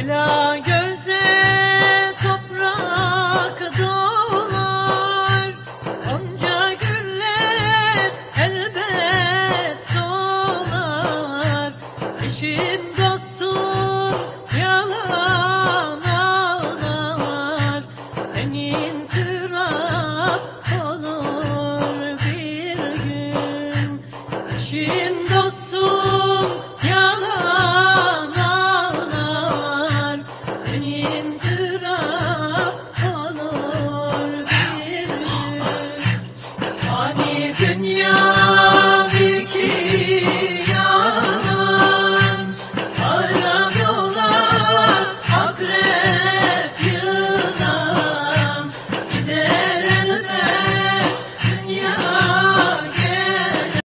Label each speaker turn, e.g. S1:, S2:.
S1: Ela